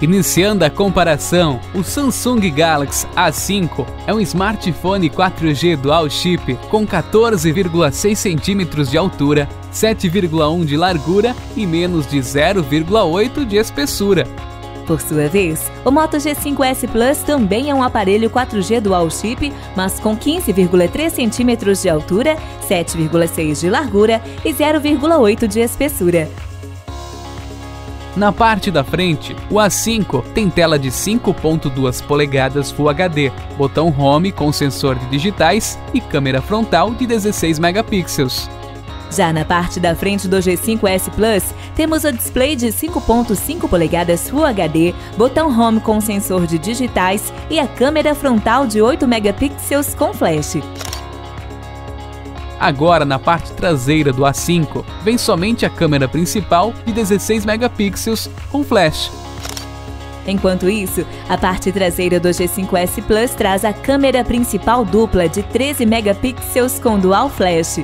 Iniciando a comparação, o Samsung Galaxy A5 é um smartphone 4G dual chip com 14,6 centímetros de altura, 7,1 de largura e menos de 0,8 de espessura. Por sua vez, o Moto G5S Plus também é um aparelho 4G dual chip, mas com 15,3 centímetros de altura, 7,6 de largura e 0,8 de espessura. Na parte da frente, o A5 tem tela de 5.2 polegadas Full HD, botão Home com sensor de digitais e câmera frontal de 16 megapixels. Já na parte da frente do G5S Plus, temos o display de 5.5 polegadas Full HD, botão Home com sensor de digitais e a câmera frontal de 8 megapixels com flash. Agora, na parte traseira do A5, vem somente a câmera principal de 16 megapixels com flash. Enquanto isso, a parte traseira do G5S Plus traz a câmera principal dupla de 13 megapixels com dual flash.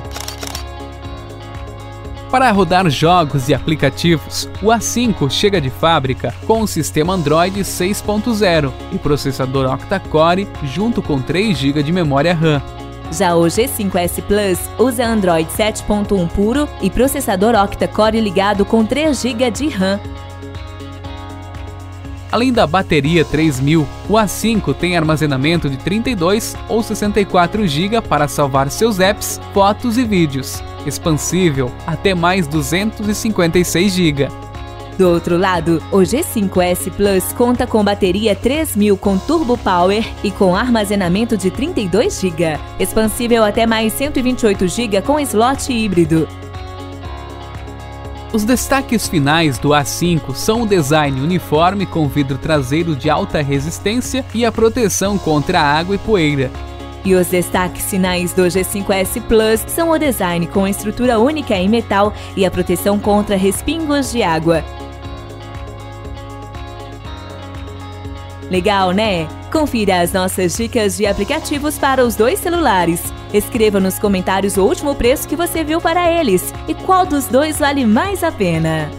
Para rodar jogos e aplicativos, o A5 chega de fábrica com o sistema Android 6.0 e processador octa-core junto com 3 GB de memória RAM. Já o G5S Plus usa Android 7.1 puro e processador octa-core ligado com 3 GB de RAM. Além da bateria 3000, o A5 tem armazenamento de 32 ou 64 GB para salvar seus apps, fotos e vídeos, expansível até mais 256 GB. Do outro lado, o G5S Plus conta com bateria 3000 com Turbo Power e com armazenamento de 32 GB, expansível até mais 128 GB com slot híbrido. Os destaques finais do A5 são o design uniforme com vidro traseiro de alta resistência e a proteção contra água e poeira. E os destaques finais do G5S Plus são o design com estrutura única em metal e a proteção contra respingos de água. Legal, né? Confira as nossas dicas de aplicativos para os dois celulares. Escreva nos comentários o último preço que você viu para eles e qual dos dois vale mais a pena.